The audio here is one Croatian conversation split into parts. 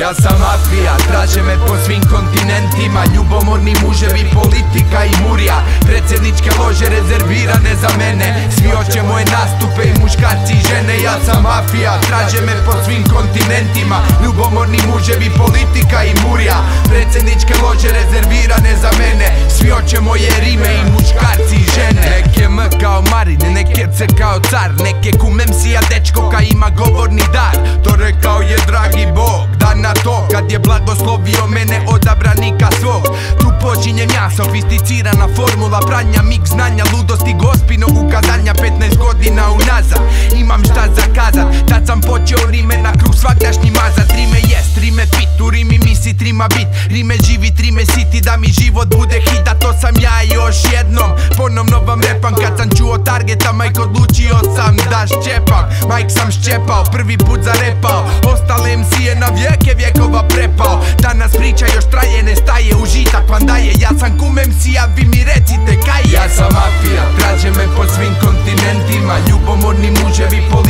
Ja sam mafija, traže me po svim kontinentima. Ljubomorni muževi, politika i murija. Predsjedničke lože rezervirane za mene. Svi hoće moje nastupe i muškarci i žene. Ja sam mafija, traže me po svim kontinentima. Ljubomorni muževi, politika i murija. Predsjedničke lože rezervirane za mene. Svi hoće moje rime i muškarci i žene. Neke M kao Marine, neke C kao car. Neke kumem sija dečko ka ima govorni dar je blagoslovio mene odabranika svog. Tu počinjem ja sofisticirana formula Pranja mik znanja ludosti gospinog ukazanja 15 godina unazad. Imam šta zakazat Tad sam počeo rime na kruh svakdašnji mazat. Rime jest, rime trima bit. Rime živi, rime siti da mi život bude hit A to sam ja još jednom. Ponovno vam repam kad sam čuo targeta Majk odlučio sam da šćepam. Majk sam šćepao, prvi put zarepao. Ostale MC-je na vijeke vjekova prepao. Danas priča još traje, ne staje Užitak vam daje, ja sam kum MC-a Vi mi recite kaj je. Ja sam mafija, traže me po svim kontinentima Ljubomorni muževi, politika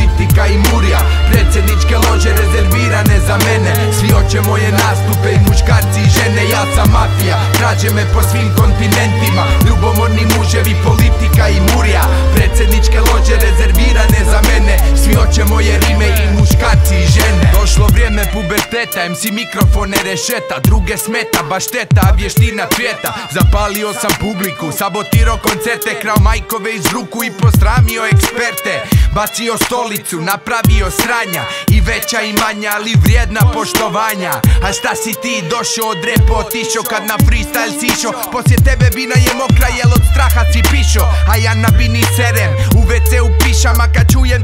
traže me po svim kontinentima. Ljubomorni muževi, politika i murija. Predsjedničke lože rezervirane za mene. Svi hoće moje rime i muškarci i žene. Došlo vrijeme puberteta, MC mikrofone rešeta. Druge smeta, baš teta, vještina cvijeta. Zapalio sam publiku, sabotirao koncerte Krao majkove iz ruku i posramio eksperte Bacio stolicu, napravio sranja I veća i manja, ali vrijedna poštovanja. A šta si ti došao od repo? Otišao Kad na freestyle sišo. Poslije tebe bina je mokra jel od straha si pišo? A ja na bini serem, u WC u pišama Kad čujem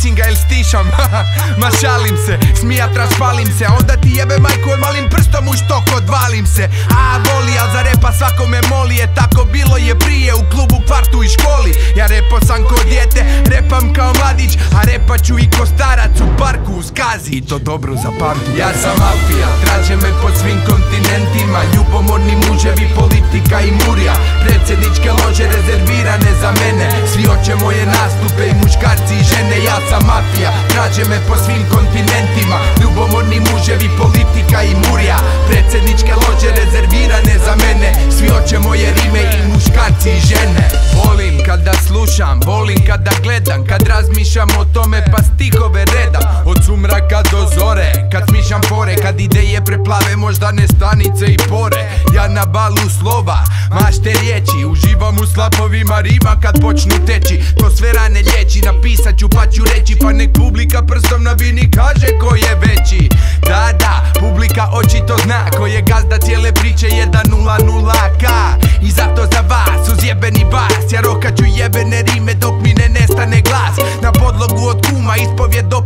ugasim ga il stišam? Ma šalim se, smijat raspalim se Onda ti jebe majku malim prstom u štok odvalim se. A voli, al za repa svakome moli je Tako bilo je prije u klubu, kvartu i školi. Ja repo sam ko dijete, repam kao mladić A repa ću i ko skazi I to dobro zapamti. Ja sam mafija, traže me po svim kontinentima. Ljubomorni muževi, politika i murija. Predsjedničke lože rezervirane za mene. Svi hoće moje nastupe i muškarci i žene. Ja sam mafija, traže me po svim kontinentima slušam, volim kada gledam Kad razmišljam o tome pa stihove redam. Od sumraka do zore, kad smišljam fore Kad ideje preplave moždane stanice i pore. Ja na balu slova, mašte riječi Uživam u slapovima rima kad počnu teći. To sve rane liječi, napisat ću pa ću reći Pa nek publika prstom na vini kaže ko je veći. Da, da, publika očito zna Ko je gazda cijele priče 1.00k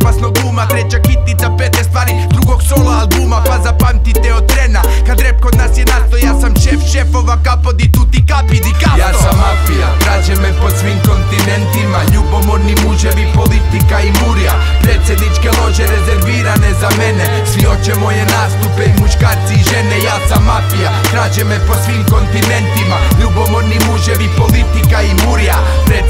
opasnog uma. Treća hitnica, pete stvari drugog solo albuma. Pa zapamtite od trena Kad rep kod nas je nasto Ja sam šef šefova kapo di tuti kapi di kasto Ja sam mafija, traže me po svim kontinentima. Ljubomorni muževi, politika i murija. Predsjedničke lože rezervirane za mene. Svi hoće moje nastupe muškarci i žene. Ja sam mafija, traže me po svim kontinentima. Ljubomorni muževi, politika i murija. Predsjedničke